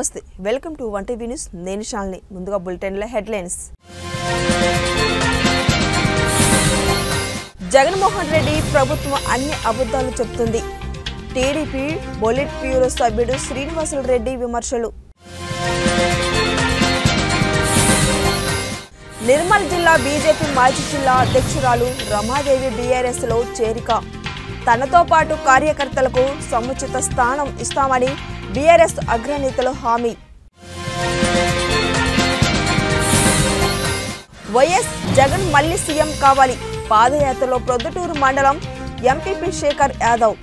నమస్తే. Welcome to one TV news. నేను షాల్ని ముందుగా బులెటిన్ల హెడ్లైన్స్. జగన్మోహన్ రెడ్డి ప్రభుత్వం అన్ని అబద్ధాలు చెప్తుంది. టీడీపీ బుల్లెట్ బ్యూరో సభ్యుడు శ్రీనివాసులు రెడ్డి విమర్శలు. నిర్మల్ జిల్లా బీజేపీ మాజీ జిల్లా అధ్యక్షురాలు రమాదేవి బీఆర్ఎస్లో చేరిక. తనతో పాటు కార్యకర్తలకు సముచిత స్థానం ఇస్తామని బీఆర్ఎస్ అగ్రనేతలు హామీ. వైఎస్ జగన్ మళ్ళీ సీఎం కావాలి. పాదయాత్రలో ప్రొద్దుటూరు మండలం ఎంపీపీ శేఖర్ యాదవ్.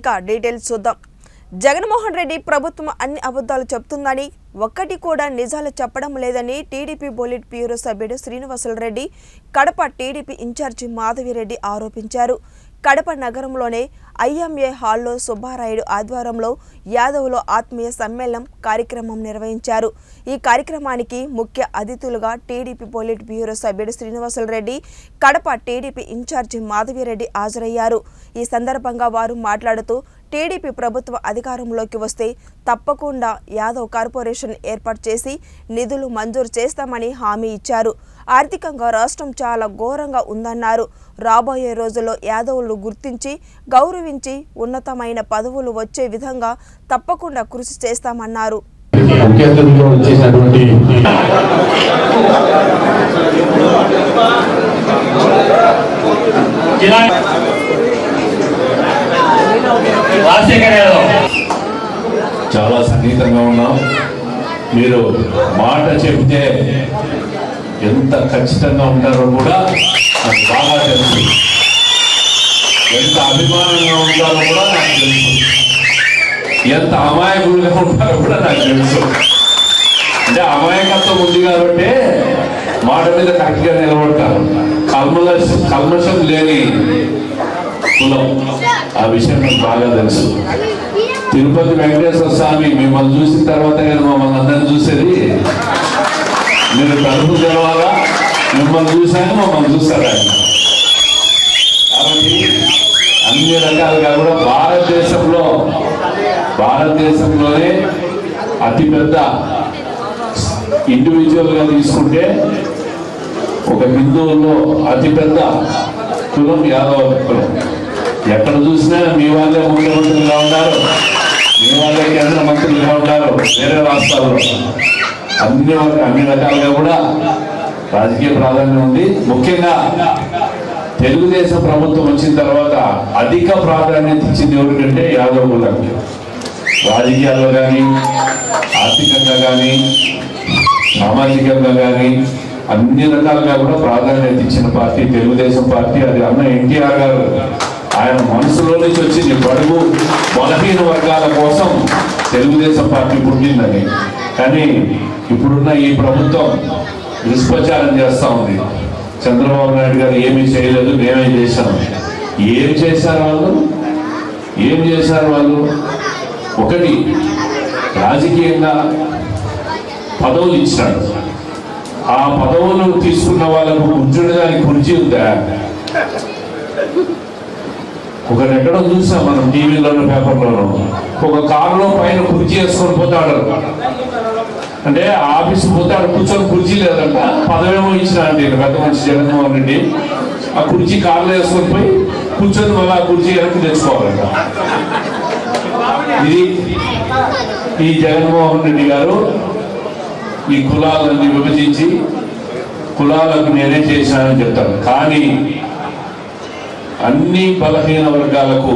ఇక డీటెయిల్స్ చూద్దాం. జగన్మోహన్ రెడ్డి ప్రభుత్వం అన్ని అబద్ధాలు చెప్తుందని ఒక్కటి కూడా నిజాలు చెప్పడం లేదని టీడీపీ బులెట్ బ్యూరో సభ్యుడు శ్రీనివాసులరెడ్డి కడప టీడీపీ ఇన్ఛార్జి మాధవిరెడ్డి ఆరోపించారు. కడప నగరంలోనే ఐఎంఏ హాల్లో సుబ్బారాయుడు ఆధ్వర్యంలో యాదవ్లో ఆత్మీయ సమ్మేళనం కార్యక్రమం నిర్వహించారు. ఈ కార్యక్రమానికి ముఖ్య అతిథులుగా టీడీపీ పొలిట్ బ్యూరో సభ్యుడు శ్రీనివాసులు రెడ్డి కడప టీడీపీ ఇన్ఛార్జి మాధవిరెడ్డి హాజరయ్యారు. ఈ సందర్భంగా వారు మాట్లాడుతూ టీడీపీ ప్రభుత్వం అధికారంలోకి వస్తే తప్పకుండా యాదవ్ కార్పొరేషన్ ఏర్పాటు చేసి నిధులు మంజూరు చేస్తామని హామీ ఇచ్చారు. ఆర్థికంగా రాష్ట్రం చాలా ఘోరంగా ఉందన్నారు. రాబోయే రోజుల్లో యాదవులు గుర్తించి గౌరవించి ఉన్నతమైన పదవులు వచ్చే విధంగా తప్పకుండా కృషి చేస్తామన్నారు. చాలా సన్నిహితంగా ఉన్నాం. మీరు మాట చెబితే ఎంత ఖచ్చితంగా ఉంటారో కూడా నాకు బాగా తెలుసు. ఎంత అభిమానంగా ఉంటారో కూడా నాకు తెలుసు. ఎంత అమాయకులుగా ఉంటారో కూడా నాకు తెలుసు. అంటే అమాయకత్వం ఉంది కాబట్టి మాట మీద కరెక్ట్గా నిలబడతారు. కల్మల కల్మషం లేని కులం. ఆ విషయం నాకు బాగా తెలుసు. తిరుపతి వెంకటేశ్వర స్వామి మిమ్మల్ని చూసిన తర్వాత నేను మమ్మల్ని అందరిని చూసేది మీరు తలుపు తెరవాలా? మిమ్మల్ని చూశాను మమ్మల్ని చూస్తారు? ఆయన కాబట్టి అన్ని రకాలుగా కూడా భారతదేశంలో భారతదేశంలోనే అతిపెద్ద ఇండివిజువల్గా తీసుకుంటే ఒక హిందువుల్లో అతిపెద్ద కులం యాదవ కులం. ఎక్కడ చూసినా మీ వాళ్ళే ముఖ్యమంత్రులుగా ఉన్నారు మీ వాళ్ళే కేంద్ర మంత్రులుగా ఉన్నారు వేరే రాష్ట్రాల్లో. అన్ని అన్ని రకాలుగా కూడా రాజకీయ ప్రాధాన్యం ఉంది. ముఖ్యంగా తెలుగుదేశం ప్రభుత్వం వచ్చిన తర్వాత అధిక ప్రాధాన్యత ఇచ్చింది ఎవరికంటే యాదవ్ కులానికి రాజకీయాల్లో కానీ ఆర్థికంగా కానీ సామాజికంగా కానీ అన్ని రకాలుగా కూడా ప్రాధాన్యత ఇచ్చిన పార్టీ తెలుగుదేశం పార్టీ. అది అన్న ఎన్టీఆర్ గారు ఆయన మనసులో నుంచి వచ్చింది బడుగు బలహీన వర్గాల కోసం తెలుగుదేశం పార్టీ పుట్టిందని. కానీ ఇప్పుడున్న ఈ ప్రభుత్వం దుష్ప్రచారం చేస్తా ఉంది. చంద్రబాబు నాయుడు గారు ఏమీ చేయలేదు మేమే చేశాము ఏం చేశారు వాళ్ళు? ఏం చేశారు వాళ్ళు? ఒకటి రాజకీయంగా పదవులు ఇచ్చినాడు ఆ పదవులు తీసుకున్న వాళ్ళకు కూర్చుండడానికి కుర్చీ ఉందా? ఒకరు ఎక్కడో చూసాం మనం టీవీలోనూ పేపర్లోనూ. ఒక కారులో పైన కుర్చీ వేసుకొని పోతాడు. అంటే ఆఫీస్ పోతాడు కూర్చొని కుర్చీ లేదంట. పదవేమో ఇచ్చినారండి పెద్ద మనిషి జగన్మోహన్ రెడ్డి. ఆ కుర్చీ కారులో వేసుకొని పోయి కూర్చొని మళ్ళీ ఆ కుర్చీ వెనక్కి తెచ్చుకోవాలంట. ఇది ఈ జగన్మోహన్ రెడ్డి గారు ఈ కులాలన్నీ విభజించి కులాలకు నేనే చేశానని చెప్తాను కానీ అన్ని బలహీన వర్గాలకు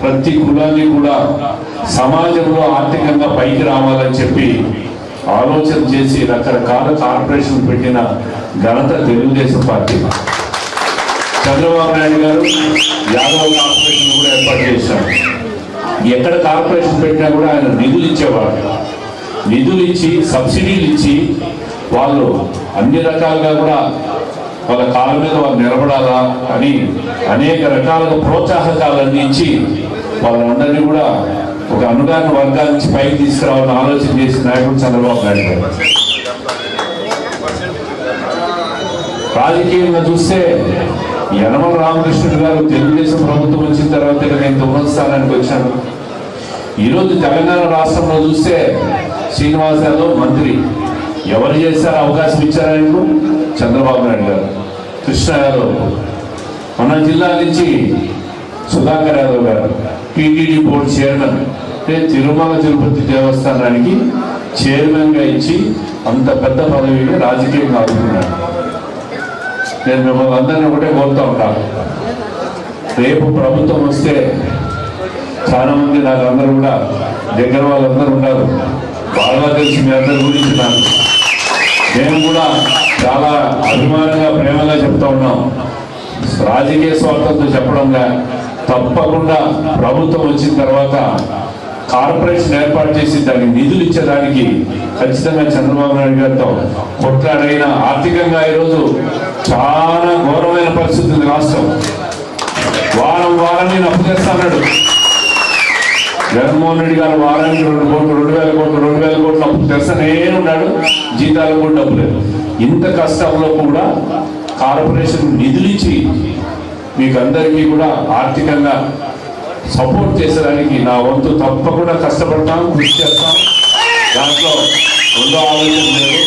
ప్రతి కులాన్ని కూడా సమాజంలో ఆర్థికంగా పైకి రావాలని చెప్పి ఆలోచన చేసి రకరకాల కార్పొరేషన్ పెట్టిన ఘనత తెలుగుదేశం పార్టీ. చంద్రబాబు నాయుడు గారు యాదవ్ కార్పొరేషన్ కూడా ఏర్పాటు చేశారు. ఎక్కడ కార్పొరేషన్ పెట్టినా కూడా ఆయన నిధులు ఇచ్చేవాడు నిధులు ఇచ్చి సబ్సిడీలు ఇచ్చి వాళ్ళు అన్ని రకాలుగా కూడా వాళ్ళ కాళ్ళ మీద వాళ్ళు నిలబడాలా అని అనేక రకాలుగా ప్రోత్సాహకాలన్నీ ఇచ్చి వాళ్ళందరినీ కూడా ఒక అనుదాన వర్గాల నుంచి పైకి తీసుకురావాలని ఆలోచన చేసిన నాయకుడు చంద్రబాబు నాయుడు గారు. రాజకీయంగా చూస్తే యనమల రామకృష్ణుడు గారు తెలుగుదేశం ప్రభుత్వం వచ్చిన తర్వాత నేను తొమ్మిది స్థానానికి వచ్చాను. ఈరోజు తెలంగాణ రాష్ట్రంలో చూస్తే శ్రీనివాస్ యాదవ్ మంత్రి. ఎవరు చేశారు అవకాశం ఇచ్చారు ఆయనకు చంద్రబాబు నాయుడు గారు. కృష్ణ యాదవ్. మన జిల్లా నుంచి సుధాకర్ యాదవ్ గారు. TTD board chairman. అంటే తిరుమల తిరుపతి దేవస్థానానికి చైర్మన్గా ఇచ్చి అంత పెద్ద పదవిని రాజకీయంగా ఆదుకున్నాడు నేను మిమ్మల్ని అందరినీ ఒకటే కోరుతా ఉంటాను రేపు ప్రభుత్వం వస్తే చాలా మంది నాకు అందరూ కూడా దగ్గర వాళ్ళందరూ ఉన్నారు బాగా తెలిసి మీ అందరి గురించి నాకు. నేను కూడా చాలా అభిమానంగా ప్రేమగా చెప్తా ఉన్నాం. రాజకీయ స్వార్థంతో చెప్పడంగా తప్పకుండా ప్రభుత్వం వచ్చిన తర్వాత కార్పొరేషన్ ఏర్పాటు చేసి దానికి నిధులు ఇచ్చేదానికి ఖచ్చితంగా చంద్రబాబు నాయుడు గారితో కొట్లాడైన ఆర్థికంగా ఈరోజు చాలా ఘోరమైన పరిస్థితి ఉంది రాష్ట్రం. వారం వారం నేను అప్పు చేస్తాడు జగన్మోహన్ రెడ్డి గారు వారానికి రెండు కోట్లు రెండు వేల కోట్లు రెండు వేల కోట్లు అప్పు తెస్తూనే ఉన్నాడు. జీతాలకు కూడా డబ్బు లేదు. ఇంత కష్టంలో కూడా కార్పొరేషన్ నిధులు ఇచ్చి మీకు అందరికీ కూడా ఆర్థికంగా సపోర్ట్ చేసేదానికి నా వంతు తప్పకుండా కష్టపడతాం కృషి చేస్తాం దాంట్లో రెండో ఆలోచన లేదు.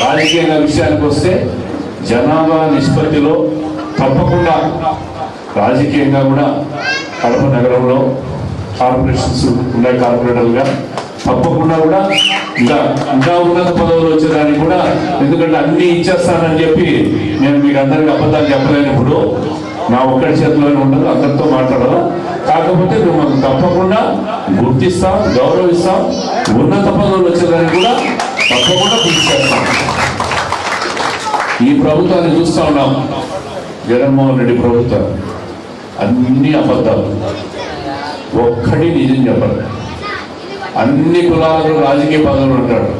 రాజకీయంగా విషయానికి వస్తే జనాభా నిష్పత్తిలో తప్పకుండా రాజకీయంగా కూడా కడప నగరంలో కార్పొరేషన్స్ ఉన్నాయి కార్పొరేటర్లుగా. తప్పకుండా కూడా ఇంకా ఇంకా ఉన్నత పదవులు వచ్చేదానికి కూడా ఎందుకంటే అన్ని ఇచ్చేస్తానని చెప్పి నేను మీకు అందరికి అబద్ధాలు చెప్పలేనప్పుడు నా ఒక్కడి చేతిలోనే ఉండదు అందరితో మాట్లాడాలి కాకపోతే మిమ్మల్ని తప్పకుండా గుర్తిస్తాం గౌరవిస్తాం. ఉన్నత పదవులు వచ్చేదానికి కూడా తప్పకుండా తీసుకెళ్తాం ఈ ప్రభుత్వాన్ని చూస్తా ఉన్నాం. జగన్మోహన్ రెడ్డి ప్రభుత్వం. అన్ని అబద్ధాలు. ఒక్కడి నిజం చెప్పాలి అన్ని కులాలు రాజకీయ పదవులు అంటాడు.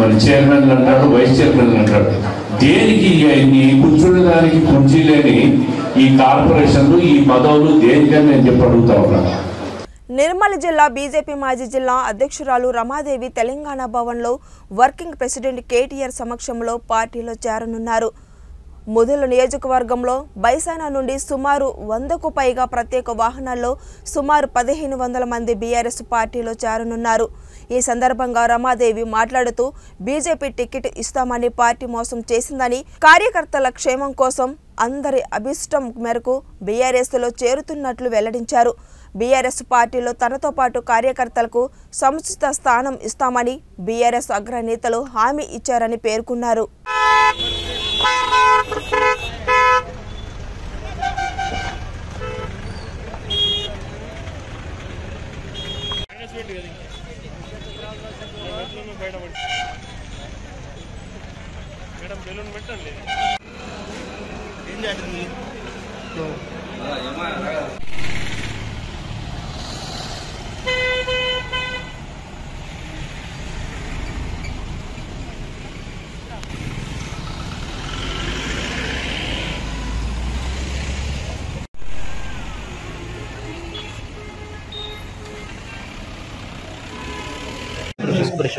మరి చైర్మన్లు అంటాడు వైస్ చైర్మన్లు అంటాడు. దేనికి ఇవన్నీ కూర్చునేదానికి కుర్చీ లేని ఈ కార్పొరేషన్లు ఈ పదవులు దేనికని నేను చెప్పి అడుగుతా ఉన్నాను నిర్మల్ జిల్లా బీజేపీ మాజీ జిల్లా అధ్యక్షురాలు రమాదేవి తెలంగాణ భవన్లో వర్కింగ్ ప్రెసిడెంట్ కేటీఆర్ సమక్షంలో పార్టీలో చేరనున్నారు. ముదుల నియోజకవర్గంలో బైసానా నుండి సుమారు వందకు పైగా ప్రత్యేక వాహనాల్లో సుమారు పదిహేను వందల మంది బీఆర్ఎస్ పార్టీలో చేరనున్నారు. ఈ సందర్భంగా రమాదేవి మాట్లాడుతూ బీజేపీ టికెట్ ఇస్తామని పార్టీ మోసం చేసిందని కార్యకర్తల క్షేమం కోసం అందరి అభిష్టం మేరకు బీఆర్ఎస్లో చేరుతున్నట్లు వెల్లడించారు. బీఆర్ఎస్ పార్టీలో తనతో పాటు కార్యకర్తలకు సముచిత స్థానం ఇస్తామని బీఆర్ఎస్ అగ్రనేతలు హామీ ఇచ్చారని పేర్కొన్నారు. మేడం బెలూన్ పెట్టండి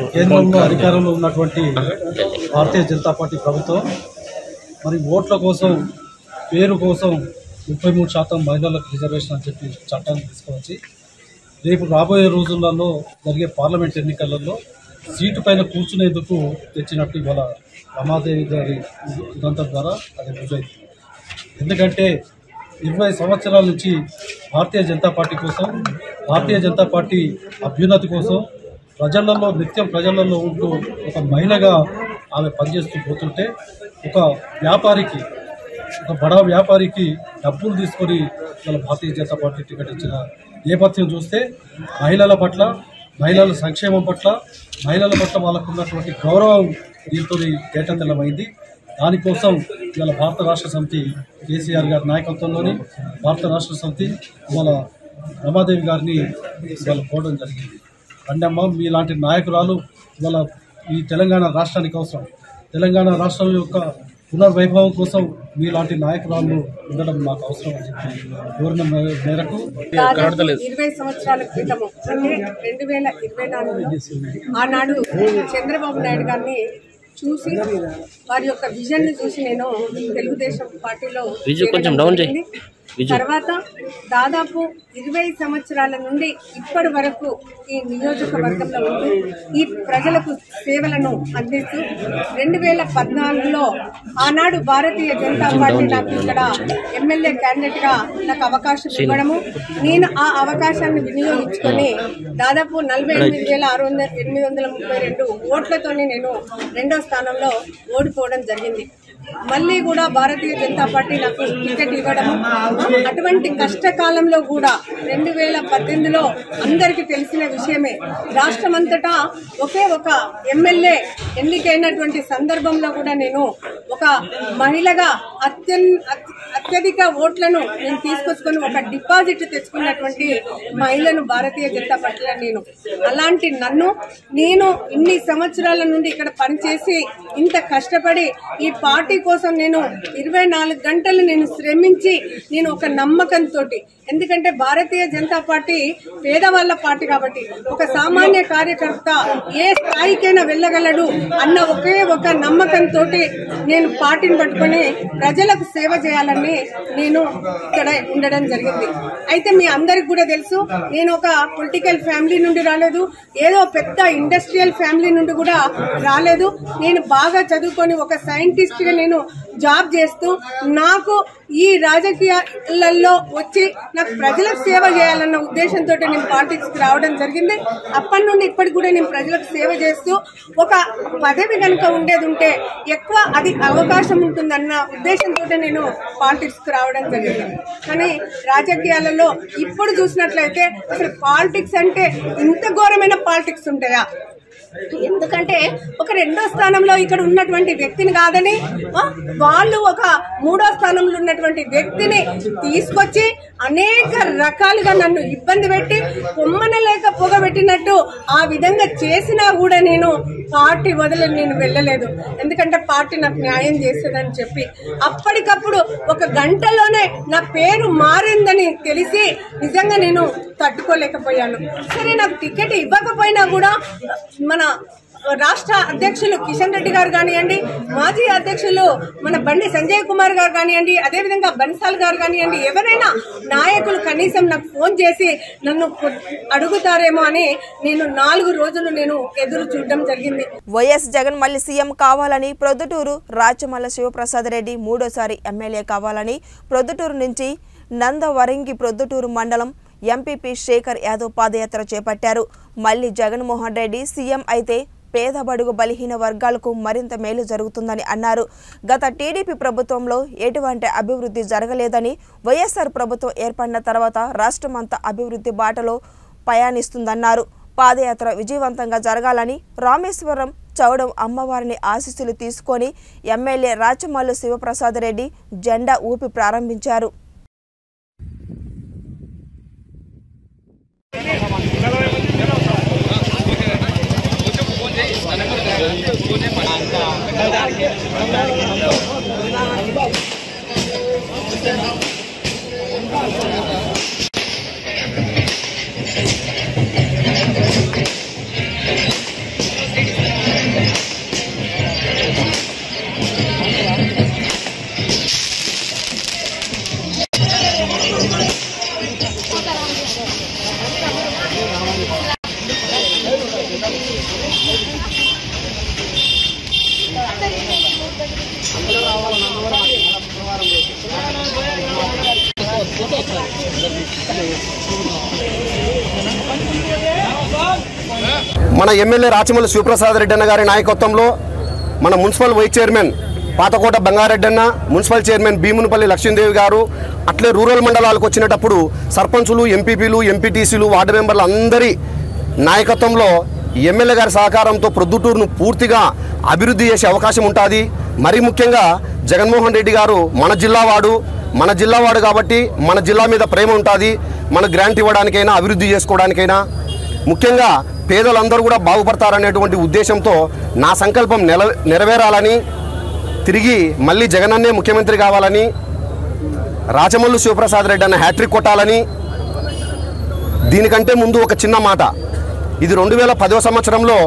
కేంద్రంలో అధికారంలో ఉన్నటువంటి భారతీయ జనతా పార్టీ ప్రభుత్వం మరి ఓట్ల కోసం పేరు కోసం ముప్పై మూడు శాతం మహిళలకు రిజర్వేషన్ అని చెప్పి చట్టాన్ని తీసుకువచ్చి రేపు రాబోయే రోజులలో జరిగే పార్లమెంట్ ఎన్నికలలో సీటు పైన కూర్చునేందుకు తెచ్చినట్టు ఇవాళ రమాదేవి గారి ఉదంతం ద్వారా అది రుజైంది ఎందుకంటే ఇరవై సంవత్సరాల నుంచి భారతీయ జనతా పార్టీ కోసం భారతీయ జనతా పార్టీ అభ్యున్నతి కోసం ప్రజలలో నిత్యం ప్రజలలో ఉంటూ ఒక మహిళగా ఆమె పనిచేస్తూ పోతుంటే ఒక వ్యాపారికి ఒక బడా వ్యాపారికి డబ్బులు తీసుకొని వాళ్ళ భారతీయ జనతా పార్టీ టికెట్ ఇచ్చిన నేపథ్యం చూస్తే మహిళల పట్ల మహిళల సంక్షేమం పట్ల మహిళల పట్ల వాళ్ళకు ఉన్నటువంటి గౌరవం దీంతో కేటంతలమైంది దానికోసం ఇవాళ భారత రాష్ట్ర సమితి కేసీఆర్ గారి నాయకత్వంలోని భారత రాష్ట్ర సమితి ఇవాళ రమాదేవి గారిని ఇవాళ పోవడం జరిగింది. అండమ్మ మీలాంటి నాయకురాలు ఇవాళ ఈ తెలంగాణ రాష్ట్రానికి అవసరం తెలంగాణ రాష్ట్రం యొక్క పునర్వైభవం కోసం మీలాంటి నాయకురాలు ఉండడం మాకు అవసరం అని చెప్పి కోరిన మేరకు దాదాపు ఇరవై సంవత్సరాల క్రితము అంటే రెండు వేల ఇరవై నాలుగు ఆనాడు చంద్రబాబు నాయుడు గారిని చూసి వారి యొక్క విజన్ని చూసి నేను తెలుగుదేశం పార్టీలో విజయ్ కొంచెం డౌన్ చేయి. తర్వాత దాదాపు ఇరవై సంవత్సరాల నుండి ఇప్పటి వరకు ఈ నియోజకవర్గంలో ఉంటూ ఈ ప్రజలకు సేవలను అందిస్తూ రెండు వేల పద్నాలుగులో ఆనాడు భారతీయ జనతా పార్టీ నాకు ఇక్కడ ఎమ్మెల్యే క్యాండిడేట్గా నాకు అవకాశం ఇవ్వడము. నేను ఆ అవకాశాన్ని వినియోగించుకొని దాదాపు నలభై ఎనిమిది వేల ఆరు వందల ఎనిమిది వందల ముప్పై రెండు ఓట్లతోనే నేను రెండో స్థానంలో ఓడిపోవడం జరిగింది. మళ్ళీ కూడా భారతీయ జనతా పార్టీ నాకు టికెట్ ఇవ్వడము. అటువంటి కష్టకాలంలో కూడా రెండు వేల పద్దెనిమిదిలో అందరికీ తెలిసిన విషయమే. రాష్ట్రమంతటా ఒకే ఒక ఎమ్మెల్యే ఎన్నికైనటువంటి సందర్భంలో కూడా నేను ఒక మహిళగా అత్యన్ అత్యధిక ఓట్లను నేను తీసుకొచ్చుకొని ఒక డిపాజిట్ తెచ్చుకున్నటువంటి మహిళను భారతీయ జనతా పార్టీలో నేను. అలాంటి నన్ను నేను ఇన్ని సంవత్సరాల నుండి ఇక్కడ పనిచేసి ఇంత కష్టపడి ఈ పార్టీ కోసం నేను ఇరవై నాలుగు గంటలు నేను శ్రమించి నేను ఒక నమ్మకంతో ఎందుకంటే భారతీయ జనతా పార్టీ పేదవాళ్ళ పార్టీ కాబట్టి ఒక సామాన్య కార్యకర్త ఏ స్థాయికైనా వెళ్ళగలడు అన్న ఒకే ఒక నమ్మకంతో నేను పార్టీని పట్టుకొని ప్రజలకు సేవ చేయాలని నేను ఇక్కడ ఉండడం జరిగింది. అయితే మీ అందరికి కూడా తెలుసు నేను ఒక పొలిటికల్ ఫ్యామిలీ నుండి రాలేదు ఏదో పెద్ద ఇండస్ట్రియల్ ఫ్యామిలీ నుండి కూడా రాలేదు. నేను బాగా చదువుకొని ఒక సైంటిస్ట్గా నేను జాబ్ చేస్తూ నాకు ఈ రాజకీయాలలో వచ్చి నాకు ప్రజలకు సేవ చేయాలన్న ఉద్దేశంతో నేను పాలిటిక్స్ రావడం జరిగింది. అప్పటి నుండి ఇప్పటికి కూడా నేను ప్రజలకు సేవ చేస్తూ ఒక పదవి కనుక ఉండేది ఉంటే ఎక్కువ అది అవకాశం ఉంటుందన్న ఉద్దేశంతో నేను పాలిటిక్స్ రావడం జరిగింది. కానీ రాజకీయాలలో ఇప్పుడు చూసినట్లయితే అసలు పాలిటిక్స్ అంటే ఇంత ఘోరమైన పాలిటిక్స్ ఉంటాయా? ఎందుకంటే ఒక రెండో స్థానంలో ఇక్కడ ఉన్నటువంటి వ్యక్తిని కాదని వాళ్ళు ఒక మూడో స్థానంలో ఉన్నటువంటి వ్యక్తిని తీసుకొచ్చి అనేక రకాలుగా నన్ను ఇబ్బంది పెట్టి కొమ్మన లేక పొగబెట్టినట్టు ఆ విధంగా చేసినా కూడా నేను పార్టీ వదిలి నేను వెళ్ళలేదు. ఎందుకంటే పార్టీ నాకు న్యాయం చేసేదని చెప్పి. అప్పటికప్పుడు ఒక గంటలోనే నా పేరు మారిందని తెలిసి నిజంగా నేను తట్టుకోలేకపోయాను. సరే నాకు టికెట్ ఇవ్వకపోయినా కూడా మన రాష్ట్ర అధ్యక్షులు కిషన్ రెడ్డి గారు కానివ్వండి మాజీ అధ్యక్షులు మన బండి సంజయ్ కుమార్ గారు కానివ్వండి అదేవిధంగా బన్సాల్ గారు కానివ్వండి ఎవరైనా నాయకులు కనీసం నాకు ఫోన్ చేసి నన్ను అడుగుతారేమో అని నేను నాలుగు రోజులు నేను ఎదురు చూడడం జరిగింది. వైఎస్ జగన్ మళ్ళీ సీఎం కావాలని ప్రొద్దుటూరు రాచమల్ల శివప్రసాద్ రెడ్డి మూడోసారి ఎమ్మెల్యే కావాలని ప్రొద్దుటూరు నుంచి నందవరంగి ప్రొద్దుటూరు మండలం ఎంపీపీ శేఖర్ యాదవ్ పాదయాత్ర చేపట్టారు. మళ్ళీ జగన్మోహన్ రెడ్డి సీఎం అయితే పేద బడుగు బలహీన వర్గాలకు మరింత మేలు జరుగుతుందని అన్నారు. గత టీడీపీ ప్రభుత్వంలో ఎటువంటి అభివృద్ధి జరగలేదని వైఎస్ఆర్ ప్రభుత్వం ఏర్పడిన తర్వాత రాష్ట్రమంతా అభివృద్ధి బాటలో పయానిస్తుందన్నారు. పాదయాత్ర విజయవంతంగా జరగాలని రామేశ్వరం చౌడం అమ్మవారిని ఆశీస్సులు తీసుకొని ఎమ్మెల్యే రాచమల్లు శివప్రసాద్ రెడ్డి జెండా ఊపి ప్రారంభించారు. ఎమ్మెల్యే రాచమల్లి శివప్రసాద్ రెడ్డి అన్న గారి నాయకత్వంలో మన municipal vice chairman Pathakota Bangareddy అన్న మున్సిపల్ చైర్మన్ భీమునిపల్లి లక్ష్మీదేవి గారు అట్లే రూరల్ మండలాలకు వచ్చినప్పుడు సర్పంచులు ఎంపీపీలు ఎంపీటీసీలు వార్డు మెంబర్లు అందరి నాయకత్వంలో ఎమ్మెల్యే గారి సహకారంతో ప్రొద్దుటూరును పూర్తిగా అభివృద్ధి చేసే అవకాశం ఉంటుంది. మరీ ముఖ్యంగా జగన్మోహన్ రెడ్డి గారు మన జిల్లావాడు మన జిల్లావాడు కాబట్టి మన జిల్లా మీద ప్రేమ ఉంటుంది. మన గ్రాంట్ ఇవ్వడానికైనా అభివృద్ధి చేసుకోవడానికైనా ముఖ్యంగా పేదలందరూ కూడా బాగుపడతారనేటువంటి ఉద్దేశంతో నా సంకల్పం నెల నెరవేరాలని తిరిగి మళ్ళీ జగనన్నే ముఖ్యమంత్రి కావాలని రాచమల్లు శివప్రసాద్ రెడ్డి అన్న హ్యాట్రిక్ కొట్టాలని దీనికంటే ముందు ఒక చిన్న మాట. ఇది రెండు వేల పదవ సంవత్సరంలో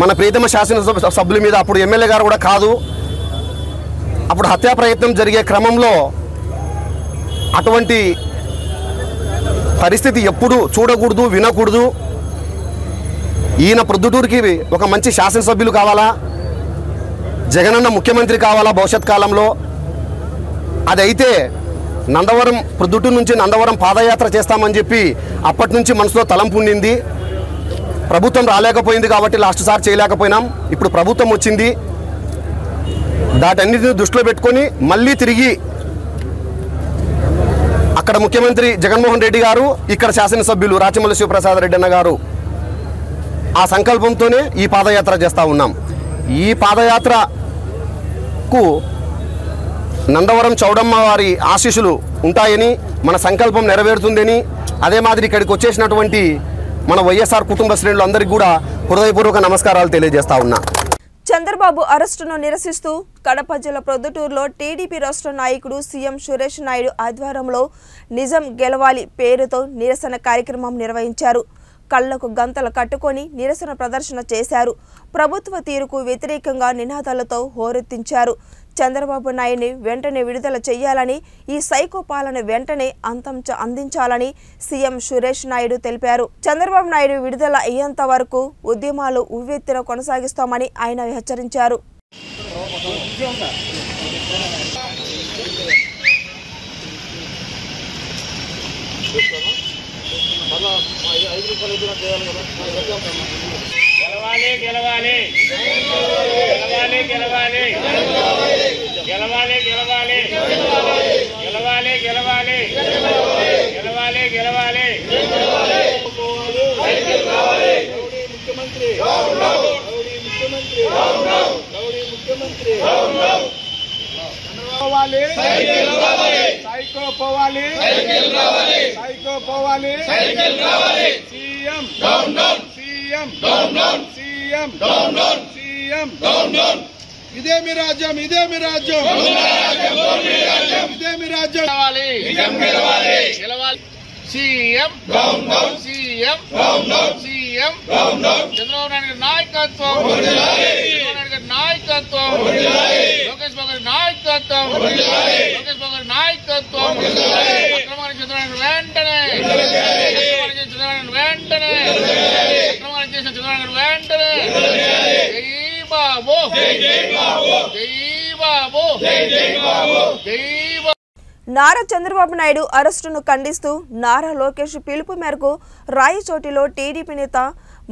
మన ప్రీతమ శాసనసభ సభ్యుల మీద అప్పుడు ఎమ్మెల్యే గారు కూడా కాదు అప్పుడు హత్యా ప్రయత్నం జరిగే క్రమంలో అటువంటి పరిస్థితి ఎప్పుడు చూడకూడదు వినకూడదు. ఈయన ప్రొద్దుటూరుకి ఒక మంచి శాసనసభ్యులు కావాలా? జగనన్న ముఖ్యమంత్రి కావాలా భవిష్యత్ కాలంలో? అదైతే నందవరం ప్రొద్దుటూరు నుంచి నందవరం పాదయాత్ర చేస్తామని చెప్పి అప్పటి నుంచి మనసులో తలంపు ఉండింది. ప్రభుత్వం రాలేకపోయింది కాబట్టి లాస్ట్ సార్ చేయలేకపోయినాం. ఇప్పుడు ప్రభుత్వం వచ్చింది. దాటన్నిటిని దృష్టిలో పెట్టుకొని మళ్ళీ తిరిగి అక్కడ ముఖ్యమంత్రి జగన్మోహన్ రెడ్డి గారు ఇక్కడ శాసనసభ్యులు రాచమల్లి శివప్రసాద్ రెడ్డి అన్న గారు ఆ సంకల్పంతోనే ఈ పాదయాత్ర చేస్తూ ఉన్నాం. ఈ పాదయాత్రకు నందవరం చౌడమ్మ వారి ఆశీస్సులు ఉంటాయని మన సంకల్పం నెరవేరుతుందని అదే మాదిరి ఇక్కడికి వచ్చేసినటువంటి మన వైఎస్ఆర్ కుటుంబ శ్రేణులు అందరికీ కూడా హృదయపూర్వక నమస్కారాలు తెలియజేస్తా ఉన్నా. చంద్రబాబు అరెస్టును నిరసిస్తూ కడప జిల్లా ప్రొద్దుటూరులో టీడీపీ రాష్ట్ర నాయకుడు సీఎం సురేష్ నాయుడు ఆధ్వర్యంలో నిజం గెలవాలి పేరుతో నిరసన కార్యక్రమం నిర్వహించారు. కళ్ళకు గంతలు కట్టుకొని నిరసన ప్రదర్శన చేశారు. ప్రభుత్వ తీరుకు వ్యతిరేకంగా నినాదాలతో హోరెత్తించారు. చంద్రబాబు నాయుడిని వెంటనే విడుదల చేయాలని ఈ సైకో పాలన వెంటనే అంతం అందించాలని సీఎం సురేష్ నాయుడు తెలిపారు. చంద్రబాబు నాయుడు విడుదల అయ్యేంత వరకు ఉద్యమాలు ఉవ్వెత్తిన కొనసాగిస్తామని ఆయన హెచ్చరించారు. గెలవాలి గెలవాలి. గెలవాలి గెలవాలి. గెలవాలి గెలవాలి. గెలవాలి గెలవాలి. గెలవాలి గెలవాలి. పోవాలి సైకో పోవాలి. సైకో పోవాలి. సీఎం. సీఎం. సీఎం. సీఎం. ఇదే ఇదేమి రాజ్యం ఇదేమి రాజ్యం ఇదేమి రాజ్యం CM CM CM Chandrababu Naidu నాయకత్వం నాయకత్వం లోకేష్ బాబు గారి నాయకత్వం లోకేష్ బాబు గారి నాయకత్వం అక్రమాన్ని చంద్రబాబు వెంటనే చంద్రబాబు వెంటనే అక్రమాన్ని చేసిన చంద్రబాబు వెంటనే బాబు. నారా చంద్రబాబు నాయుడు అరెస్టును ఖండిస్తూ నారా లోకేష్ పిలుపు మేరకు రాయచోటిలో టీడీపీ నేత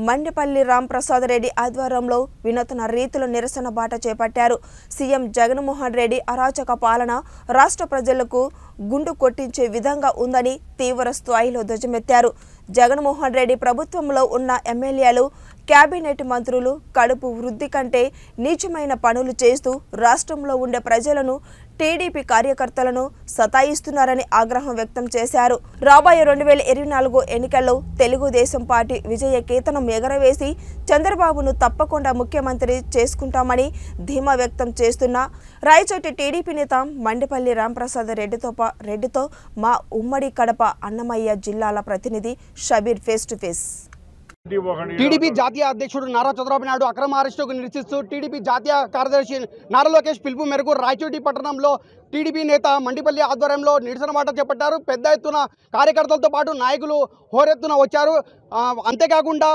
మండపల్లి రాంప్రసాద్ రెడ్డి ఆధ్వర్యంలో వినూత్న రీతిలో నిరసన బాట చేపట్టారు. సీఎం జగన్మోహన్ రెడ్డి అరాచక పాలన రాష్ట్ర ప్రజలకు గుండు కొట్టించే విధంగా ఉందని తీవ్ర స్థాయిలో ధ్వజమెత్తారు. జగన్మోహన్ రెడ్డి ప్రభుత్వంలో ఉన్న ఎమ్మెల్యేలు కేబినెట్ మంత్రులు కడుపు వృద్ధి కంటే నీచమైన పనులు చేస్తూ రాష్ట్రంలో ఉండే ప్రజలను టీడీపీ కార్యకర్తలను సతాయిస్తున్నారని ఆగ్రహం వ్యక్తం చేశారు. రాబోయే రెండు వేల ఇరవై నాలుగు ఎన్నికల్లో తెలుగుదేశం పార్టీ విజయ కేతనం ఎగరవేసి చంద్రబాబును తప్పకుండా ముఖ్యమంత్రి చేసుకుంటామని ధీమా వ్యక్తం చేస్తున్న రాయచోటి టీడీపీ నేత మండిపల్లి రాంప్రసాద్ రెడ్డితో పా- రెడ్డితో మా ఉమ్మడి కడప అన్నమయ్య జిల్లాల ప్రతినిధి Shabbir face to face. TDP జాతీయ అధ్యక్షుడు నారా చంద్రబాబు నాయుడు అక్రమ అరెస్టుకు నిరసిస్తూ టీడీపీ జాతీయ కార్యదర్శి నారా లోకేష్ పిలుపు మేరకు రాయచోటి పట్టణంలో టీడీపీ నేత మండిపల్లి ఆధ్వర్యంలో నిరసన మాట చేపట్టారు. పెద్ద ఎత్తున కార్యకర్తలతో పాటు నాయకులు హోరెత్తున వచ్చారు. అంతేకాకుండా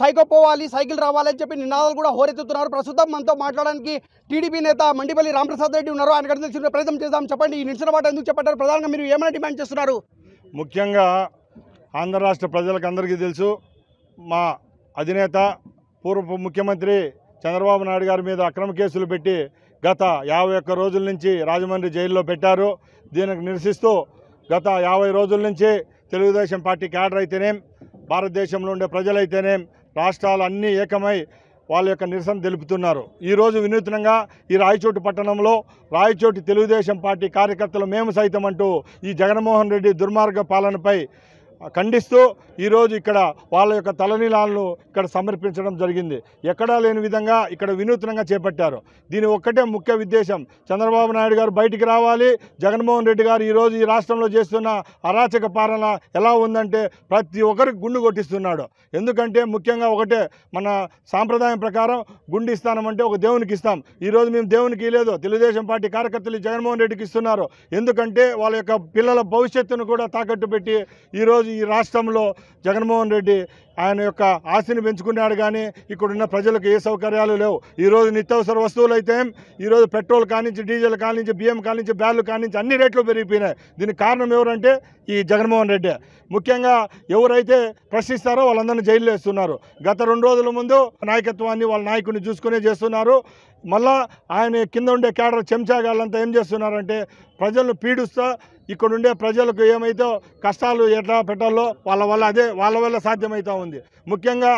సైకో పోవాలి సైకిల్ రావాలని చెప్పి నినాదాలు కూడా హోరెత్తుతున్నారు. ప్రస్తుతం మనతో మాట్లాడడానికి టీడీపీ నేత మండిపల్లి రామప్రసాద్ రెడ్డి ఉన్నారు. ఆయన తెలిసిన ప్రయత్నం చేద్దాం. చెప్పండి ఈ నిరసన మాట ఎందుకు చెప్పారు ప్రధానంగా మీరు ఏమైనా డిమాండ్ చేస్తున్నారు? ముఖ్యంగా ఆంధ్ర రాష్ట్ర ప్రజలకు అందరికీ తెలుసు మా అధినేత పూర్వపు ముఖ్యమంత్రి చంద్రబాబు నాయుడు గారి మీద అక్రమ కేసులు పెట్టి గత యాభై ఒక్క రోజుల నుంచి రాజమండ్రి జైల్లో పెట్టారు. దీనికి నిరసిస్తూ గత యాభై రోజుల నుంచి తెలుగుదేశం పార్టీ క్యాడర్ అయితేనేం భారతదేశంలో ఉండే ప్రజలైతేనేం రాష్ట్రాలు అన్నీ ఏకమై వాళ్ళ యొక్క నిరసన తెలుపుతున్నారు. ఈరోజు వినూత్నంగా ఈ రాయచోటి పట్టణంలో రాయచోటి తెలుగుదేశం పార్టీ కార్యకర్తలు మేము సైతం అంటూ ఈ జగన్మోహన్ రెడ్డి దుర్మార్గ పాలనపై ఖండిస్తూ ఈరోజు ఇక్కడ వాళ్ళ యొక్క తలనీలాలను ఇక్కడ సమర్పించడం జరిగింది. ఎక్కడా లేని విధంగా ఇక్కడ వినూత్నంగా చేపట్టారు. దీని ఒక్కటే ముఖ్య ఉద్దేశం చంద్రబాబు నాయుడు గారు బయటికి రావాలి. జగన్మోహన్ రెడ్డి గారు ఈరోజు ఈ రాష్ట్రంలో చేస్తున్న అరాచక పాలన ఎలా ఉందంటే ప్రతి ఒక్కరికి గుండు కొట్టిస్తున్నాడు. ఎందుకంటే ముఖ్యంగా ఒకటే మన సాంప్రదాయం ప్రకారం గుండు అంటే ఒక దేవునికి ఇస్తాం. ఈరోజు మేము దేవునికి లేదు. తెలుగుదేశం పార్టీ కార్యకర్తలు జగన్మోహన్ రెడ్డికి ఇస్తున్నారు. ఎందుకంటే వాళ్ళ యొక్క పిల్లల భవిష్యత్తును కూడా తాకట్టు పెట్టి ఈరోజు ఈ రాష్ట్రంలో జగన్మోహన్ రెడ్డి ఆయన యొక్క ఆస్తిని పెంచుకున్నాడు కానీ ఇక్కడున్న ప్రజలకు ఏ సౌకర్యాలు లేవు. ఈరోజు నిత్యావసర వస్తువులు అయితే ఈరోజు పెట్రోల్ కానించి డీజిల్ కానించి బియ్యం కానించి బ్యాళ్ళు కానించి అన్ని రేట్లు పెరిగిపోయినాయి. దీనికి కారణం ఎవరంటే ఈ జగన్మోహన్ రెడ్డి. ముఖ్యంగా ఎవరైతే ప్రశ్నిస్తారో వాళ్ళందరినీ జైల్లో వేస్తున్నారు. గత రెండు రోజుల ముందు నాయకత్వాన్ని వాళ్ళ నాయకుడిని చూసుకునే చేస్తున్నారు. మళ్ళా ఆయన కింద ఉండే కేడర్ చెంచాగాళ్ళంతా ఏం చేస్తున్నారంటే ప్రజలను పీడిస్తా ఇక్కడ ఉండే ప్రజలకు ఏమైతే కష్టాలు ఎట్లా పెట్టాలో వాళ్ళ వల్ల అదే వాళ్ళ వల్ల సాధ్యమవుతూ ఉంది. ముఖ్యంగా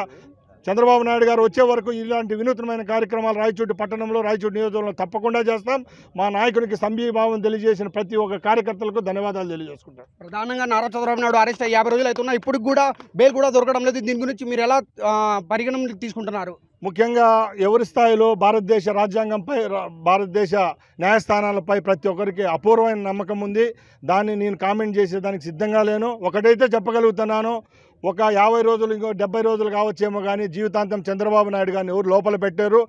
చంద్రబాబు నాయుడు గారు వచ్చే వరకు ఇలాంటి వినూత్నమైన కార్యక్రమాలు రాయచోటి పట్టణంలో రాయచోటి నియోజకవర్గంలో తప్పకుండా చేస్తాం. మా నాయకునికి సంఘీభావం తెలియజేసిన ప్రతి ఒక్క కార్యకర్తలకు ధన్యవాదాలు తెలియజేసుకుంటాం. ప్రధానంగా నారా చంద్రబాబు నాయుడు అరెస్ట్ యాభై రోజులు అవుతున్నా ఇప్పుడు కూడా బెయిల్ కూడా దొరకడం లేదు. దీని గురించి మీరు ఎలా పరిగణన తీసుకుంటున్నారు? ముఖ్యంగా ఎవరి స్థాయిలో భారతదేశ రాజ్యాంగంపై రా- భారతదేశ న్యాయస్థానాలపై ప్రతి ఒక్కరికి అపూర్వమైన నమ్మకం ఉంది. దాన్ని నేను కామెంట్ చేసేదానికి సిద్ధంగా లేను. ఒకటైతే చెప్పగలుగుతున్నాను ఒక యాభై రోజులు ఇంకో డెబ్బై రోజులు కావచ్చేమో కానీ జీవితాంతం చంద్రబాబు నాయుడు గారిని ఎవరు లోపల పెట్టారు.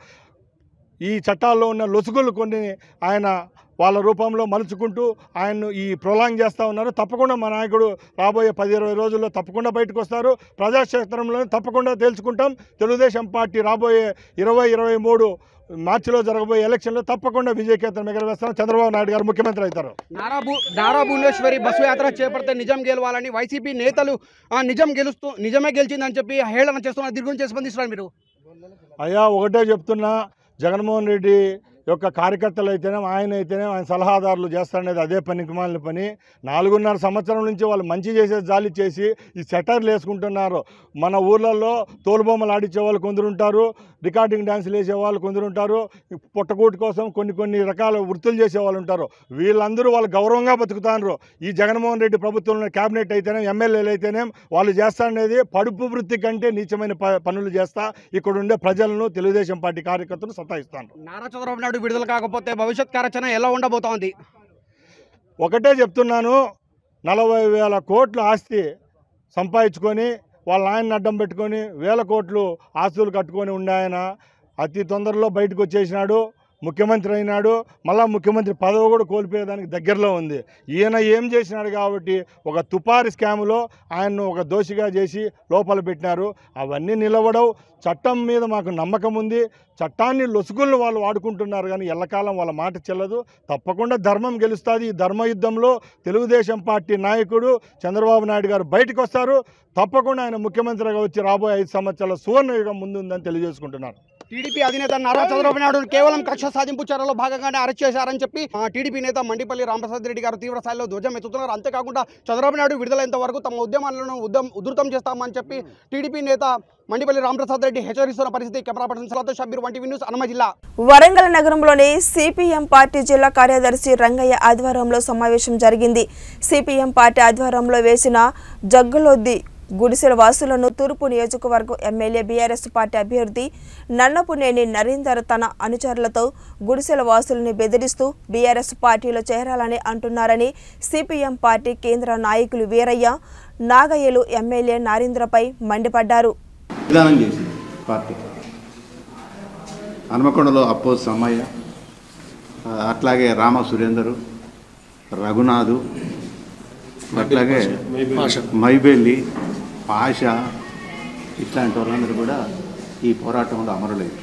ఈ చట్టాల్లో ఉన్న లొసుగులు కొన్ని ఆయన వాళ్ళ రూపంలో మలుచుకుంటూ ఆయన్ను ఈ ప్రొలాంగ్ చేస్తూ ఉన్నారు. తప్పకుండా మా నాయకుడు రాబోయే పది ఇరవై రోజుల్లో తప్పకుండా బయటకు వస్తారు. ప్రజాక్షేత్రంలో తప్పకుండా తేల్చుకుంటాం. తెలుగుదేశం పార్టీ రాబోయే ఇరవై ఇరవై మూడు మార్చిలో జరగబోయే ఎలక్షన్లో తప్పకుండా విజయకేతనం ఎగరవేస్తాం చంద్రబాబు నాయుడు గారు ముఖ్యమంత్రి అవుతారు. నారా భువనేశ్వరి బస్సు యాత్ర చేపడితే నిజం గెలవాలని వైసీపీ నేతలు ఆ, నిజం గెలుస్తూ నిజమే గెలిచిందని చెప్పి హేళన చేస్తున్నారు దీని గురించి స్పందిస్తున్నారు మీరు. అయ్యా ఒకటే చెప్తున్నా. జగన్మోహన్ రెడ్డి యొక్క కార్యకర్తలు అయితేనే ఆయన అయితేనే ఆయన సలహాదారులు చేస్తారనేది అదే పనికిమాలిన పని. నాలుగున్నర సంవత్సరం నుంచి వాళ్ళు మంచి చేసే జాలి చేసి ఈ సెటర్లు వేసుకుంటున్నారు. మన ఊర్లలో తోలుబొమ్మలు ఆడించే వాళ్ళు కొందరు ఉంటారు రికార్డింగ్ డ్యాన్సులు వేసే వాళ్ళు కొందరు ఉంటారు పుట్టకూటి కోసం కొన్ని కొన్ని రకాల వృత్తులు చేసే వాళ్ళు ఉంటారు. వీళ్ళందరూ వాళ్ళు గౌరవంగా బతుకుతారు ఈ జగన్మోహన్ రెడ్డి ప్రభుత్వంలో క్యాబినెట్ అయితేనే ఎమ్మెల్యేలు అయితేనే వాళ్ళు చేస్తారనేది పడుపు వృత్తి కంటే నీచమైన ప- పనులు చేస్తా ఇక్కడ ఉండే ప్రజలను తెలుగుదేశం పార్టీ కార్యకర్తలు సతాయిస్తాను నారా చంద్రబాబు నాయుడు విడుదల కాకపోతే భవిష్యత్ కార్యాచరణ ఎలా ఉండబోతోంది? ఒకటే చెప్తున్నాను నలభై వేల కోట్ల ఆస్తి సంపాదించుకొని వాళ్ళ నాయన్ని అడ్డం పెట్టుకొని వేల కోట్లు ఆస్తులు కట్టుకొని ఉండాయన అతి తొందరలో బయటకు వచ్చేసినాడు ముఖ్యమంత్రి అయినాడు మళ్ళా ముఖ్యమంత్రి పదవి కూడా కోల్పోయేదానికి దగ్గరలో ఉంది. ఈయన ఏం చేసినాడు కాబట్టి ఒక తుపారి స్కాములో ఆయన్ను ఒక దోషిగా చేసి లోపల పెట్టినారు. అవన్నీ నిలవడవు చట్టం మీద మాకు నమ్మకం ఉంది. చట్టాన్ని లొసుగులను వాళ్ళు వాడుకుంటున్నారు కానీ ఎల్లకాలం వాళ్ళ మాట చెల్లదు. తప్పకుండా ధర్మం గెలుస్తుంది. ఈ ధర్మ యుద్ధంలో తెలుగుదేశం పార్టీ నాయకుడు చంద్రబాబు నాయుడు గారు బయటకు వస్తారు తప్పకుండా ఆయన ముఖ్యమంత్రిగా వచ్చి రాబోయే ఐదు సంవత్సరాల సువర్ణ యుగం ముందుందని తెలియజేసుకుంటున్నారు. టీడీపీ అధినేత నారా చంద్రబాబు నాయుడు కేవలం కక్ష సాధింపు చర్యలో భాగంగానే అరెస్ట్ చేశారని చెప్పి ఆ, టీడీపీ నేత మండిపల్లి రామప్రసాద్ రెడ్డి గారు తీవ్ర స్థాయిలో ధ్వజం ఎత్తుతున్నారు. అంతేకాకుండా చంద్రబాబు నాయుడు విడుదలైనంత వరకు తమ ఉద్యమాలను ఉద్దం ఉధృతం చేస్తామని చెప్పి టీడీపీ నేత మండిపల్లి రామప్రసాద్ రెడ్డి హెచ్చరిస్తున్న పరిస్థితి కెమెరా పర్సన్ సలాతో షబ్బీర్ వంటి న్యూస్ అన్నమ జిల్లా. వరంగల్ నగరంలోని సిపిఎం పార్టీ జిల్లా కార్యదర్శి రంగయ్య ఆధ్వర్యంలో సమావేశం జరిగింది. సిపిఎం పార్టీ ఆధ్వర్యంలో వేసిన జగ్గులొద్ది గుడిసెల వాసులను తూర్పు నియోజకవర్గం ఎమ్మెల్యే బీఆర్ఎస్ పార్టీ అభ్యర్థి నన్నపునేని నరేందర్ తన అనుచరులతో గుడిసెల వాసులని బెదిరిస్తూ బీఆర్ఎస్ పార్టీలో చేరాలని అంటున్నారని సిపిఎం పార్టీ కేంద్ర నాయకులు వీరయ్య నాగయ్యలు ఎమ్మెల్యే నారేంద్రపై మండిపడ్డారు. విధానం చేసింది పార్టీ. హనుమకొండలో అప్పోజ్ సమ్మయ్య అట్లాగే రామ సురేందరు రఘునాథు అట్లాగే మైబెల్లి పాష ఇట్లాంటి వాళ్ళందరూ కూడా ఈ పోరాటంలో అమరులైన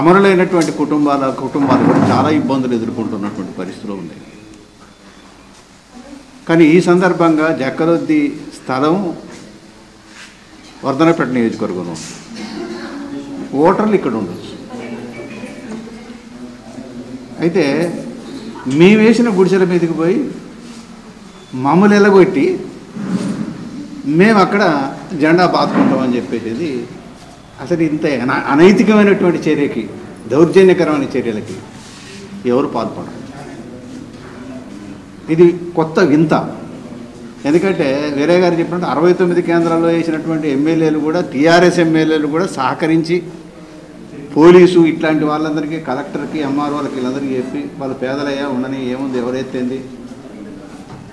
అమరులైనటువంటి కుటుంబాల కుటుంబాలు కూడా చాలా ఇబ్బందులు ఎదుర్కొంటున్నటువంటి పరిస్థితులు ఉన్నాయి. కానీ ఈ సందర్భంగా జక్కరొద్ది స్థలం వర్ధనపేట నియోజకవర్గంలో ఓటర్లు ఇక్కడ ఉండొచ్చు. అయితే మేము వేసిన గుడిసెల మీదకి పోయి మమ్మల్ని ఎలగొట్టి మేము అక్కడ జెండా బాతుకుంటామని చెప్పేసి అసలు ఇంత అన- అనైతికమైనటువంటి చర్యకి దౌర్జన్యకరమైన చర్యలకి ఎవరు పాల్పడరు. ఇది కొత్త వింత. ఎందుకంటే వేరే గారు చెప్పినట్టు అరవై తొమ్మిది కేంద్రాల్లో వేసినటువంటి ఎమ్మెల్యేలు కూడా టీఆర్ఎస్ ఎమ్మెల్యేలు కూడా సహకరించి పోలీసు ఇట్లాంటి వాళ్ళందరికీ కలెక్టర్కి ఎంఆర్ఓలకి వీళ్ళందరికీ చెప్పి వాళ్ళు పేదలయ్యా ఉండని ఏముంది ఎవరైతేంది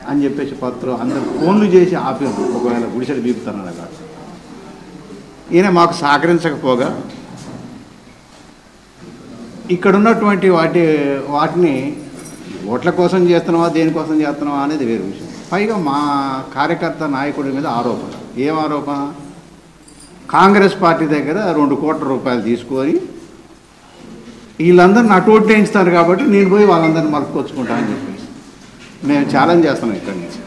అని చెప్పేసి పత్రం అందరు ఫోన్లు చేసి ఆపారు. ఒకవేళ గుడిసెలు బీపుతానని కాదు. ఈయన మాకు సహకరించకపోగా ఇక్కడ ఉన్నటువంటి వాటి వాటిని ఓట్ల కోసం చేస్తున్నావా దేనికోసం చేస్తున్నావా అనేది వేరే విషయం. పైగా మా కార్యకర్త నాయకుడి మీద ఆరోపణ. ఏం ఆరోపణ? కాంగ్రెస్ పార్టీ దగ్గర రెండు కోట్ల రూపాయలు తీసుకొని వీళ్ళందరిని అటు ఓట్లు కాబట్టి నేను పోయి వాళ్ళందరిని మలుపుకొచ్చుకుంటా అని చెప్పేసి. మేము ఛాలెంజ్ చేస్తున్నాం ఇక్కడి నుంచి.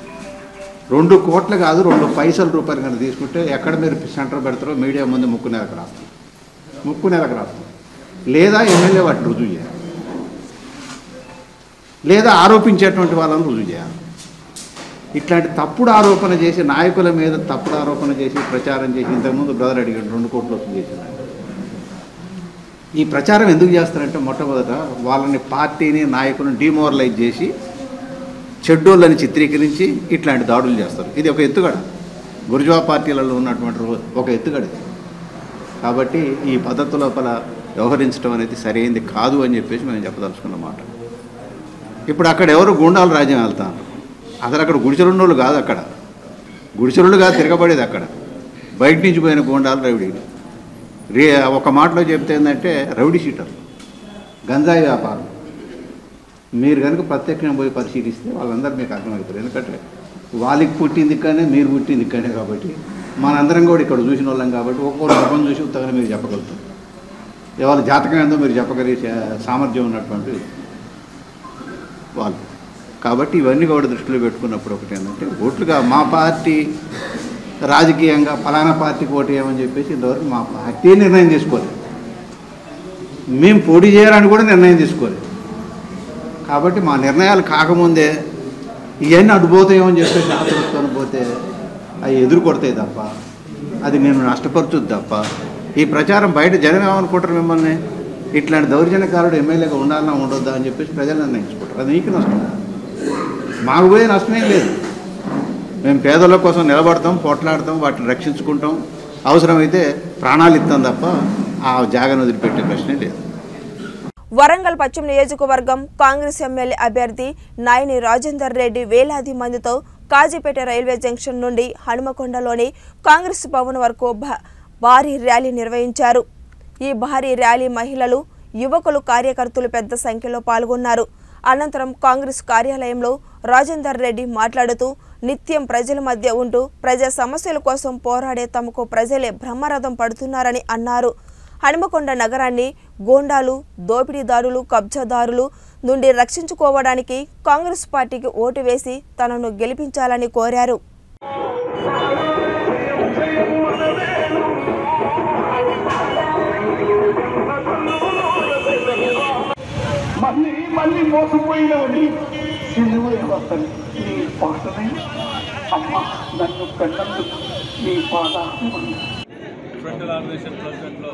రెండు కోట్లు కాదు రెండు పైసల రూపాయలు కనుక తీసుకుంటే ఎక్కడ మీరు సెంటర్ పెడతారో మీడియా ముందు ముక్కు నెలకు రాస్తాం ముక్కు నెలకు రాస్తాం లేదా ఎమ్మెల్యే వాటిని రుజువు చేయాలి. లేదా ఆరోపించేటువంటి వాళ్ళని రుజువు చేయాలి. ఇట్లాంటి తప్పుడు ఆరోపణ చేసి నాయకుల మీద తప్పుడు ఆరోపణ చేసి ప్రచారం చేసి ఇంతకుముందు బ్రదర్ అడిగాడు రెండు కోట్లు వస్తుంది చేసిన ఈ ప్రచారం ఎందుకు చేస్తారంటే మొట్టమొదట వాళ్ళని పార్టీని నాయకులను డిమోరలైజ్ చేసి చెడ్డోళ్ళని చిత్రీకరించి ఇట్లాంటి దాడులు చేస్తారు. ఇది ఒక ఎత్తుగడ. గురుజువా పార్టీలలో ఉన్నటువంటి ఒక ఎత్తుగడ కాబట్టి ఈ పద్ధతి లోపల వ్యవహరించడం అనేది సరైనది కాదు అని చెప్పేసి మేము చెప్పదలుచుకున్న మాట. ఇప్పుడు అక్కడ ఎవరు గుండాలు రాజ్యం వెళ్తాను అసలు అక్కడ గుడిచెరుండోళ్ళు కాదు అక్కడ. గుడిచెరుళ్ళు కాదు తిరగబడేది అక్కడ. బయట నుంచి పోయిన గోండాలు రౌడీలు. రే ఒక మాటలో చెప్తే ఏంటంటే రౌడీ షీటర్లు గంజాయి వ్యాపారం. మీరు కనుక ప్రత్యక్షంగా పోయి పరిశీలిస్తే వాళ్ళందరూ మీకు అర్థమవుతారు ఎందుకంటే వాళ్ళకి పుట్టింది ఇక్కడనే మీరు పుట్టింది ఇక్కడనే కాబట్టి మనందరం కూడా ఇక్కడ చూసిన వాళ్ళం కాబట్టి ఒక్కొక్క ముఖం చూసి ఉత్తగానే మీరు చెప్పగలుగుతారు. ఎవరి జాతకం ఏందో మీరు చెప్పగలిగే సామర్థ్యం ఉన్నటువంటి వాళ్ళు. కాబట్టి ఇవన్నీ కూడా దృష్టిలో పెట్టుకున్నప్పుడు ఒకటి ఏంటంటే ఓట్లుగా మా పార్టీ రాజకీయంగా ఫలానా పార్టీకి పోటీ ఏమని చెప్పేసి ఇంతవరకు మా పార్టీ నిర్ణయం తీసుకోలేదు. మేము పోటీ చేయాలని కూడా నిర్ణయం తీసుకోలేదు. కాబట్టి మా నిర్ణయాలు కాకముందే ఇవన్నీ అడ్డుపోతాయేమని అని చెప్పేసి ఆతృత్వం పోతే అవి ఎదుర్కొడతాయి తప్ప అది నేను నష్టపరచుద్ది తప్ప ఈ ప్రచారం బయట జనం ఏమనుకుంటారు మిమ్మల్ని ఇట్లాంటి దౌర్జన్యకారుడు ఎమ్మెల్యేగా ఉండాలన్నా ఉండొద్దా అని చెప్పేసి ప్రజలు నిర్ణయించుకుంటారు. అది నీకు నష్టం మాకు పోయే నష్టమేం లేదు. మేము పేదల కోసం నిలబడతాం పోట్లాడతాం వాటిని రక్షించుకుంటాం. అవసరమైతే ప్రాణాలు ఇస్తాం తప్ప ఆ జాగను వదిలిపెట్టే ప్రశ్నే లేదు. వరంగల్ పశ్చిమ నియోజకవర్గం కాంగ్రెస్ ఎమ్మెల్యే అభ్యర్థి నాయని రాజేందర్ రెడ్డి వేలాది మందితో కాజీపేట రైల్వే జంక్షన్ నుండి హనుమకొండలోని కాంగ్రెస్ భవన్ వరకు భారీ ర్యాలీ నిర్వహించారు. ఈ భారీ ర్యాలీ మహిళలు యువకులు కార్యకర్తలు పెద్ద సంఖ్యలో పాల్గొన్నారు. అనంతరం కాంగ్రెస్ కార్యాలయంలో రాజేందర్ రెడ్డి మాట్లాడుతూ నిత్యం ప్రజల మధ్య ఉంటూ ప్రజా సమస్యల కోసం పోరాడే తమకు ప్రజలే బ్రహ్మరథం పడుతున్నారని అన్నారు. హనుమకొండ నగరాన్ని గోండాలు దోపిడీదారులు కబ్జాదారులు నుండి రక్షించుకోవడానికి కాంగ్రెస్ పార్టీకి ఓటు వేసి తనను గెలిపించాలని కోరారు. మళ్ళీ మళ్ళీ మోసపోయినవని సిలువైన వస్తాను నీ పాటనే? అమ్మ నన్ను కన్నందుకు నీ పాట ఫ్రంటల్ ఆర్గనైజేషన్ ప్రెసిడెంట్లో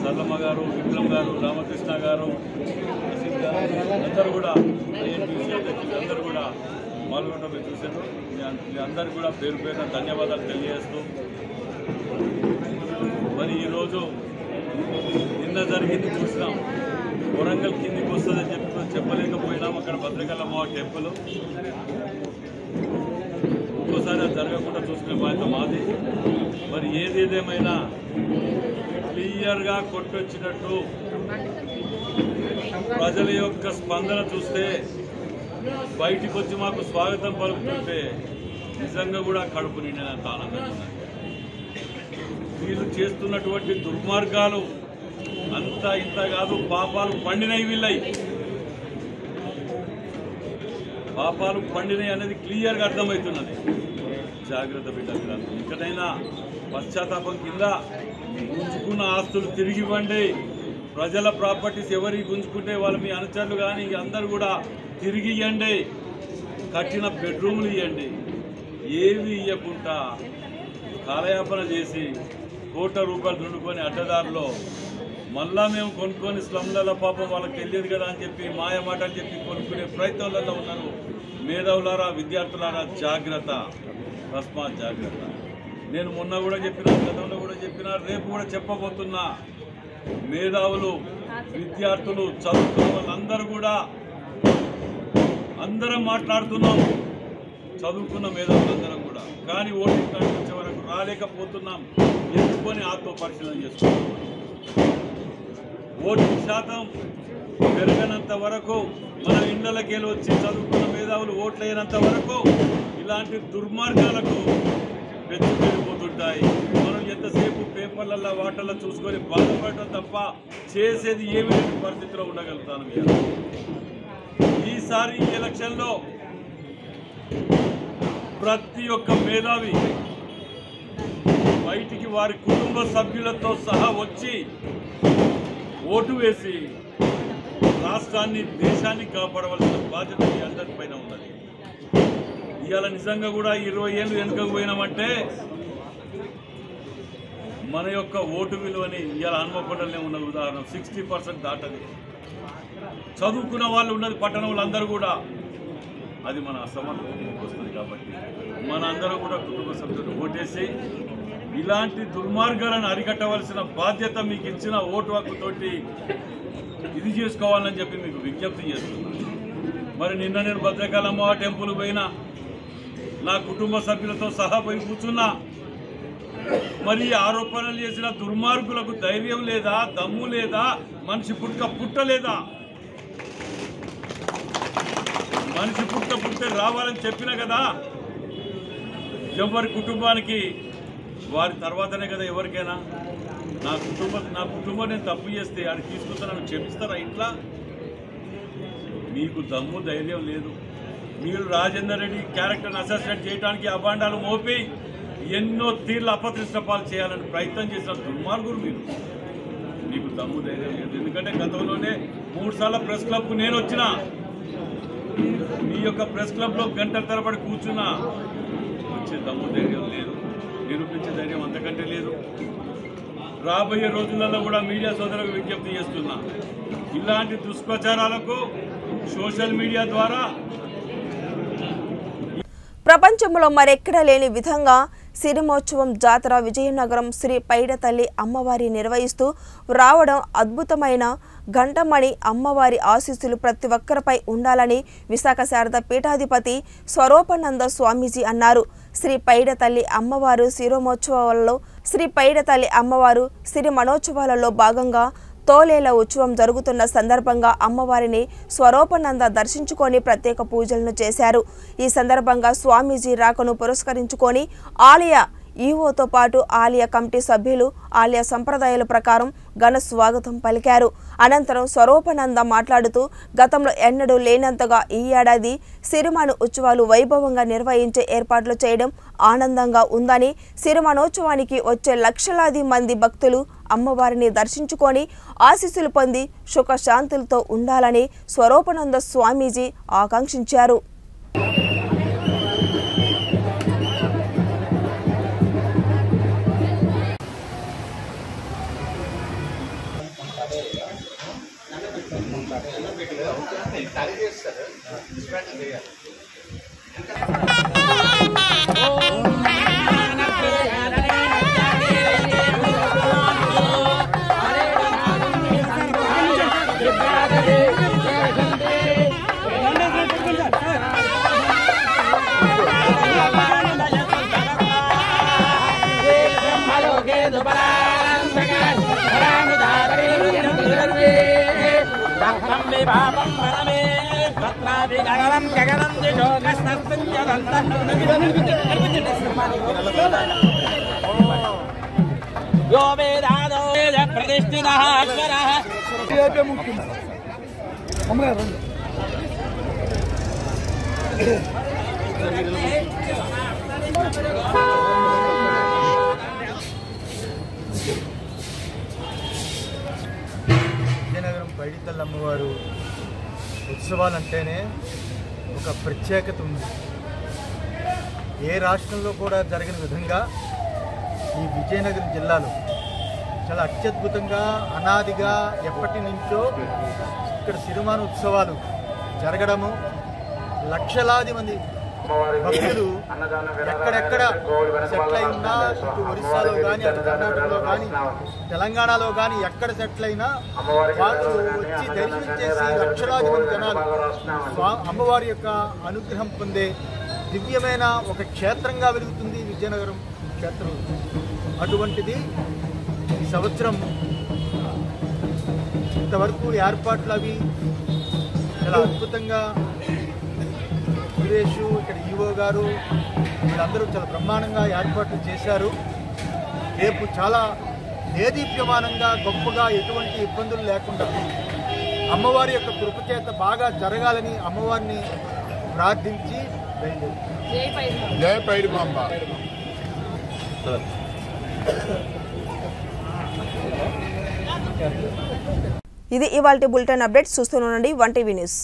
సర్లమ్మ గారు విక్రమ్ గారు రామకృష్ణ గారు అసిత్ గారు అందరూ కూడా ఐఎన్టీసీ అధ్యక్షులు అందరూ కూడా పాల్గొనడం మీరు చూశారు. మీ మీ అందరికీ కూడా పేరు పేరున ధన్యవాదాలు తెలియజేస్తూ మరి ఈరోజు నిన్న జరిగింది చూసినాం. వరంగల్ కిందికి వస్తుందని చెప్పి చెప్పలేకపోయినాం. అక్కడ భద్రకల్లమ్మ టెంపుల్. ఇంకోసారి అది జరగకుండా చూసుకునే బాధ్యత మాది. మరి ఏదేదేమైనా క్లియర్గా కొట్టొచ్చినట్టు ప్రజల యొక్క స్పందన చూస్తే బయటికి వచ్చి మాకు స్వాగతం పలుకుతుంటే నిజంగా కూడా కడుపు నిండినంత ఆనందంగా వీళ్ళు చేస్తున్నటువంటి దుర్మార్గాలు అంత ఇంత కాదు పాపాలు పండినవి వీళ్ళయి పాపాలు పండినవి అనేది క్లియర్గా అర్థమవుతున్నది. జాగ్రత్త బిడ్డలు ఇక్కడైనా పశ్చాత్తాపం కింద గుంజుకున్న ఆస్తులు తిరిగి ఇవ్వండి. ప్రజల ప్రాపర్టీస్ ఎవరికి గుంజుకుంటే వాళ్ళు మీ అనుచరులు కానీ అందరు కూడా తిరిగి ఇవ్వండి కట్టిన బెడ్రూమ్లు ఇవ్వండి ఏవి ఇవ్వకుండా కాలయాపన చేసి కోట్ల రూపాయలు దుండుకొని అడ్డదారిలో మళ్ళా మేము కొనుక్కొని స్లమ్లలో పాపం వాళ్ళకి తెలియదు కదా అని చెప్పి మాయ మాట అని చెప్పి కొనుక్కునే ప్రయత్నంలో ఉన్నారు. మేధావులారా విద్యార్థులారా జాగ్రత్త. తస్మాత్ జాగ్రత్త. నేను మొన్న కూడా చెప్పిన గతంలో కూడా చెప్పిన రేపు కూడా చెప్పబోతున్నా. మేధావులు విద్యార్థులు చదువుకున్న వాళ్ళందరూ కూడా అందరం మాట్లాడుతున్నాం. చదువుకున్న మేధావులందరం కూడా. కానీ ఓటింగ్ కార్డు వచ్చే వరకు రాలేకపోతున్నాం. ఎత్తుకొని ఆత్మ పరిశీలన చేసుకుంటున్నాం? ఓటింగ్ శాతం పెరగనంత వరకు మన ఇండ్లకెళ్ళి వచ్చి చదువుకున్న మేధావులు ఓట్లు వరకు ఇలాంటి దుర్మార్గాలకు పెంచు పెరిగిపోతుంటాయి మనం ఎంతసేపు పేపర్లలో వాటల్లో చూసుకొని బాధపడటం తప్ప చేసేది ఏమి లేని పరిస్థితిలో ఉండగలుగుతాను ఈసారి ఎలక్షన్లో ప్రతి ఒక్క మేధావి బయటికి వారి కుటుంబ సభ్యులతో సహా వచ్చి ఓటు వేసి రాష్ట్రాన్ని దేశాన్ని కాపాడవలసిన బాధ్యత మీ అందరి పైన ఉన్నది. ఇవాళ నిజంగా కూడా ఇరవై ఏళ్ళు వెనుకకు పోయినామంటే మన యొక్క ఓటు విలువని ఇవాళ హన్మకొండలనే ఉన్న ఉదాహరణ సిక్స్టీ పర్సెంట్ దాటది. చదువుకున్న వాళ్ళు ఉన్నది పట్టణ వాళ్ళందరూ కూడా అది మన అసమర్థతకి వస్తుంది కాబట్టి మన అందరూ కూడా కుటుంబ సభ్యులు ఓటేసి ఇలాంటి దుర్మార్గాలను అరికట్టవలసిన బాధ్యత మీకు ఇచ్చిన ఓటు హక్కుతోటి ఇది చేసుకోవాలని చెప్పి మీకు విజ్ఞప్తి చేస్తున్నాను. మరి నిన్న నేను భద్రకాళమ్మ టెంపుల్ పోయినా నా కుటుంబ సభ్యులతో సహా పోయి కూర్చున్నా మరి ఆరోపణలు చేసిన దుర్మార్గులకు ధైర్యం లేదా దమ్ము లేదా మనిషి పుట్ట పుట్టలేదా? మనిషి పుట్ట పుట్టే రావాలని చెప్పిన కదా ఎవరి కుటుంబానికి వారి తర్వాతనే కదా ఎవరికైనా? నా కుటుంబం నా కుటుంబం నేను తప్పు చేస్తే అది తీసుకుంటానని క్షమిస్తారా ఇంట్లో? మీకు దమ్ము ధైర్యం లేదు. మీరు రాజేందర్ రెడ్డి క్యారెక్టర్ని అసెస్మెంట్ చేయడానికి అభాండాలు మోపి ఎన్నో తీర్ల అపదృష్టపాలు చేయాలని ప్రయత్నం చేసిన దుర్మార్గులు మీరు. మీకు దమ్ము ధైర్యం లేదు. ఎందుకంటే గతంలోనే మూడు సార్లు ప్రెస్ క్లబ్కు నేను వచ్చిన. మీ యొక్క ప్రెస్ క్లబ్లో గంటల తరబడి కూర్చున్నా. వచ్చే దమ్ము ధైర్యం లేదు. నిరూపించే ధైర్యం అంతకంటే లేదు. రాబోయే రోజులలో కూడా మీడియా సోదరులకు విజ్ఞప్తి చేస్తున్నా. ఇలాంటి దుష్ప్రచారాలకు సోషల్ మీడియా ద్వారా ప్రపంచంలో మరెక్కడా లేని విధంగా సిరిమోత్సవం జాతర విజయనగరం శ్రీ పైడతల్లి అమ్మవారి నిర్వహిస్తూ రావడం అద్భుతమైన ఘంటమణి అమ్మవారి ఆశీస్సులు ప్రతి ఒక్కరిపై ఉండాలని విశాఖ శారద పీఠాధిపతి స్వరూపానంద స్వామీజీ అన్నారు. శ్రీ పైడతల్లి అమ్మవారు శిరోమోత్సవాలలో శ్రీ పైడతల్లి అమ్మవారు సిరి మనోత్సవాలలో భాగంగా తోలేల ఉత్సవం జరుగుతున్న సందర్భంగా అమ్మవారిని స్వరూపానంద దర్శించుకొని ప్రత్యేక పూజలను చేశారు. ఈ సందర్భంగా స్వామీజీ రాకను పురస్కరించుకొని ఆలయ ఈవోతో పాటు ఆలయ కమిటీ సభ్యులు ఆలయ సంప్రదాయాల ప్రకారం ఘన స్వాగతం పలికారు. అనంతరం స్వరూపానంద మాట్లాడుతూ గతంలో ఎన్నడూ లేనంతగా ఈ ఏడాది సిరిమాను ఉత్సవాలు వైభవంగా నిర్వహించే ఏర్పాట్లు చేయడం ఆనందంగా ఉందని సిరిమానోత్సవానికి వచ్చే లక్షలాది మంది భక్తులు అమ్మవారిని దర్శించుకొని ఆశీస్సులు పొంది సుఖశాంతులతో ఉండాలని స్వరూపానంద స్వామీజీ ఆకాంక్షించారు. Bye. यो वेदादो प्रतिष्ठितः अक्षरः విజయనగరం పైడితల్లి అమ్మవారు ఉత్సవాలంటేనే ఒక ప్రత్యేకత ఉంది. ఏ రాష్ట్రంలో కూడా జరిగిన విధంగా ఈ విజయనగరం జిల్లాలో చాలా అత్యద్భుతంగా అనాదిగా ఎప్పటి నుంచో ఇక్కడ సిరిమాన ఉత్సవాలు జరగడము లక్షలాది మంది భక్తులు ఎక్కడెక్కడ సెటిల్ అయి ఉన్నా ఇటు ఒరిస్సాలో కానీ అటు కర్ణాటకలో కానీ తెలంగాణలో కానీ ఎక్కడ సెటిల్ అయినా వాళ్ళు వచ్చి దర్శనం చేసి లక్షలాది మంది జనాలు అమ్మవారి యొక్క అనుగ్రహం పొందే దివ్యమైన ఒక క్షేత్రంగా వెలుగుతుంది విజయనగరం క్షేత్రం. అటువంటిది ఈ సంవత్సరం ఇంతవరకు ఏర్పాట్లు అవి చాలా అద్భుతంగా సురేష్ ఇక్కడ ఈవో గారు వీళ్ళందరూ చాలా బ్రహ్మాండంగా ఏర్పాట్లు చేశారు. రేపు చాలా దేదీప్యమానంగా గొప్పగా ఎటువంటి ఇబ్బందులు లేకుండా అమ్మవారి యొక్క కృపచేత బాగా జరగాలని అమ్మవారిని ప్రార్థించి ఇది ఇవాళ బులెటిన్ అప్డేట్ చూస్తూనే ఉండండి వన్ టీవీ న్యూస్.